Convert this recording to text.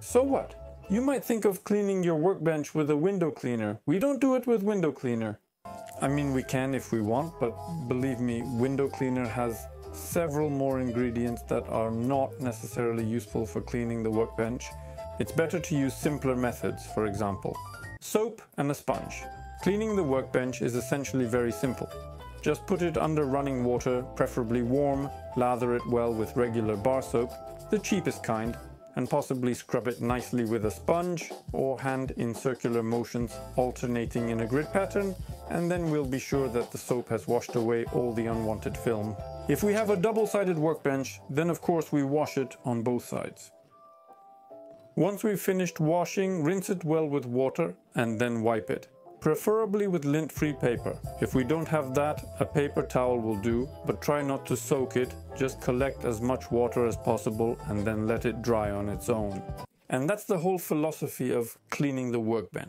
So what? You might think of cleaning your workbench with a window cleaner. We don't do it with window cleaner. I mean, we can if we want, but believe me, window cleaner has several more ingredients that are not necessarily useful for cleaning the workbench. It's better to use simpler methods, for example. Soap and a sponge. Cleaning the workbench is essentially very simple. Just put it under running water, preferably warm, lather it well with regular bar soap, the cheapest kind, and possibly scrub it nicely with a sponge or hand in circular motions alternating in a grid pattern and then we'll be sure that the soap has washed away all the unwanted film. If we have a double-sided workbench then of course we wash it on both sides. Once we've finished washing, rinse it well with water and then wipe it preferably with lint-free paper. If we don't have that, a paper towel will do, but try not to soak it, just collect as much water as possible and then let it dry on its own. And that's the whole philosophy of cleaning the workbench.